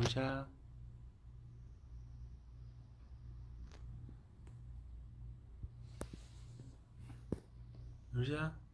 보자. 보자.